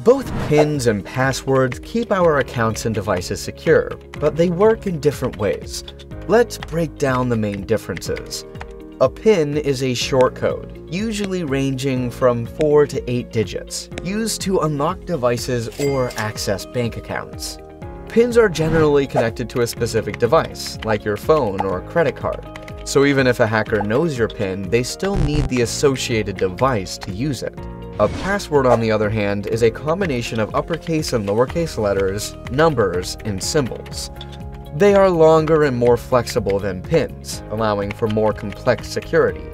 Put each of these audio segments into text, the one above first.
Both pins and passwords keep our accounts and devices secure, but they work in different ways. Let's break down the main differences. A PIN is a short code, usually ranging from 4 to 8 digits, used to unlock devices or access bank accounts. PINs are generally connected to a specific device, like your phone or credit card. So even if a hacker knows your PIN, they still need the associated device to use it. A password, on the other hand, is a combination of uppercase and lowercase letters, numbers, and symbols. They are longer and more flexible than pins, allowing for more complex security.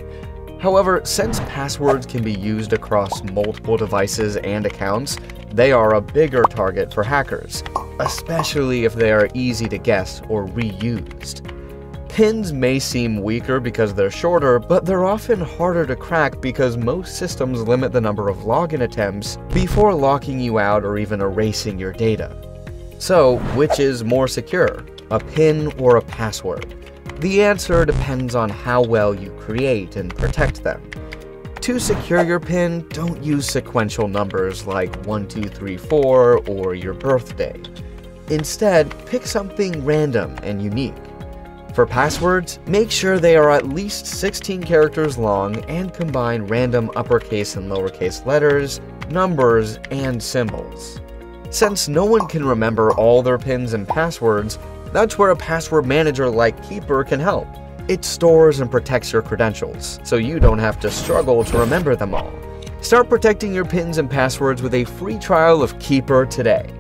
However, since passwords can be used across multiple devices and accounts, they are a bigger target for hackers, especially if they are easy to guess or reused. Pins may seem weaker because they're shorter, but they're often harder to crack because most systems limit the number of login attempts before locking you out or even erasing your data. So, which is more secure? a PIN, or a password? The answer depends on how well you create and protect them. To secure your PIN, don't use sequential numbers like 1234 or your birthday. Instead, pick something random and unique. For passwords, make sure they are at least 16 characters long and combine random uppercase and lowercase letters, numbers, and symbols. Since no one can remember all their pins and passwords, that's where a password manager like Keeper can help. It stores and protects your credentials, so you don't have to struggle to remember them all. Start protecting your pins and passwords with a free trial of Keeper today.